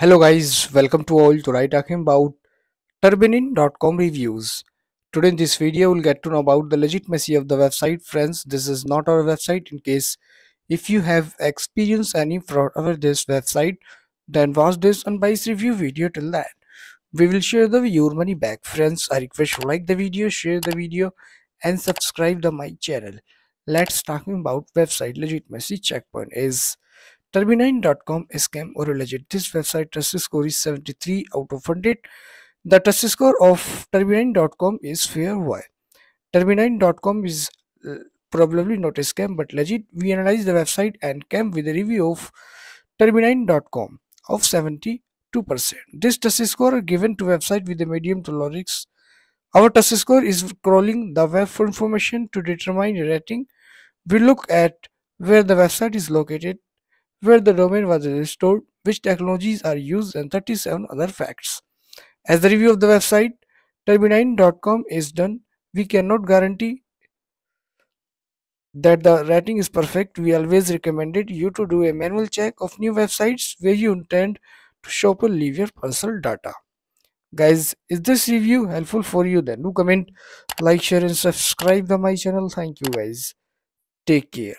Hello guys, welcome to all. Today talking about Turbinine.com reviews. Today in this video we'll get to know about the legitimacy of the website. Friends, this is not our website. In case if you have experienced any fraud over this website, then watch this unbiased review video till that. We will share the your money back. Friends, I request you like the video, share the video and subscribe to my channel. Let's talking about website legitimacy checkpoint is Turbine.com scam or legit. This website trust score is 73 out of 100. The trust score of Turbine.com is fair. Why? Turbine.com is uh, probably not a scam but legit. We analyzed the website and came with a review of Turbine.com of 72%. This trust score given to website with a medium to risk. Our trust score is crawling the web for information to determine a rating. We look at where the website is located where the domain was restored, which technologies are used, and 37 other facts. As the review of the website, turbine.com is done, we cannot guarantee that the rating is perfect. We always recommended you to do a manual check of new websites where you intend to shop or leave your personal data. Guys, is this review helpful for you? Then do comment, like, share, and subscribe to my channel. Thank you, guys. Take care.